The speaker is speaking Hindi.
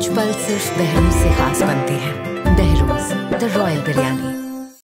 कुछ पल सिर्फ़ बहरों से खास बनते हैं। Behrouz the royal biryani